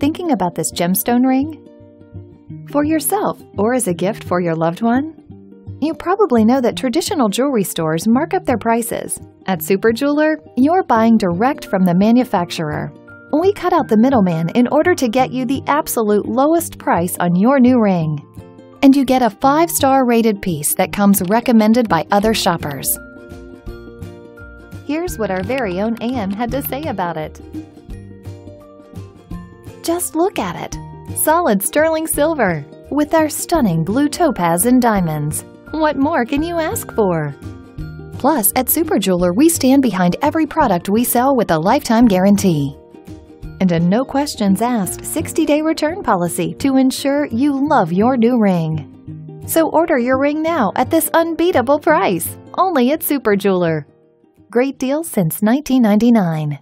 thinking about this gemstone ring? For yourself or as a gift for your loved one? You probably know that traditional jewelry stores mark up their prices. At Super Jeweler, you're buying direct from the manufacturer. We cut out the middleman in order to get you the absolute lowest price on your new ring. And you get a 5-star rated piece that comes recommended by other shoppers. Here's what our very own Anne had to say about it. Just look at it. Solid sterling silver with our stunning blue topaz and diamonds. What more can you ask for? Plus, at Super Jeweler, we stand behind every product we sell with a lifetime guarantee. And a no questions asked 60 day return policy to ensure you love your new ring. So order your ring now at this unbeatable price, only at Super Jeweler. Great deal since 1999.